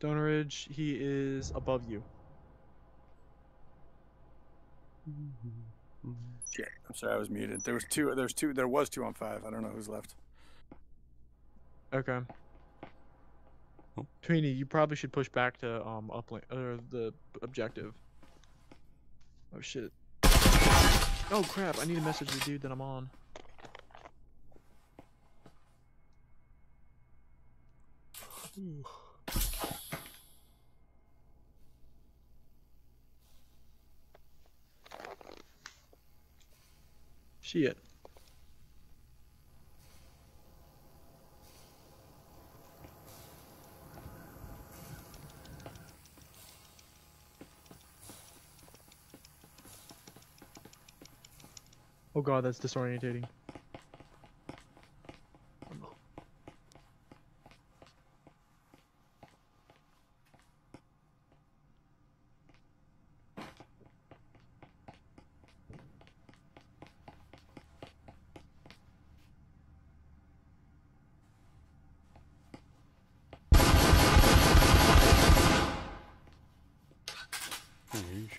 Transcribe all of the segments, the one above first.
Stone Ridge, he is above you. Shit. I'm sorry, I was muted. There was two. There's two. There was two on five. I don't know who's left. Okay. Oh. Tweeny, you probably should push back to um uplink or the objective. Oh shit. Oh crap! I need to message the dude that I'm on. Shit. Oh god, that's disorientating.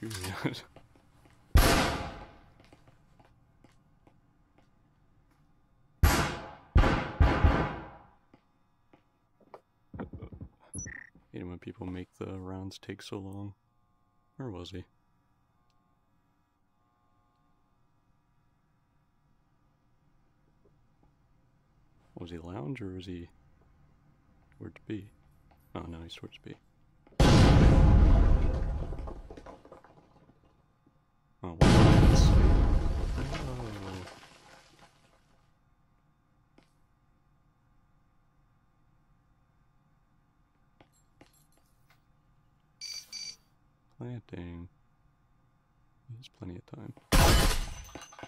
You? Hate when people make the rounds take so long. Where was he? Was he lounge or was he towards B? Oh no, he's towards B. Planting. There's plenty of time.